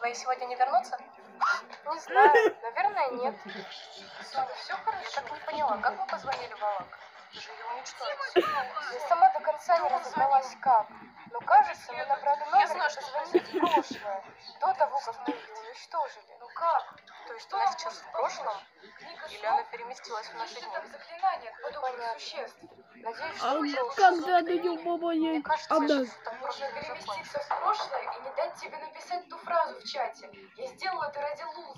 Твои сегодня не вернутся? Не знаю, наверное, нет. Соня, все хорошо? Я так не поняла, как мы позвонили Валак? Ты же ее. Я сама до конца не разобралась как. Но кажется, мы набрали номер и позвонили в прошлое. До того, как мы ее уничтожили. Ну как? То есть она сейчас в прошлом? Или она переместилась в наши дни? заклинание от подобных существ. Надеюсь, что А в прошлом. когда до него Мне кажется, что так просто переместиться в прошлое и не тебе написать ту фразу в чате. Я сделала это ради лузов.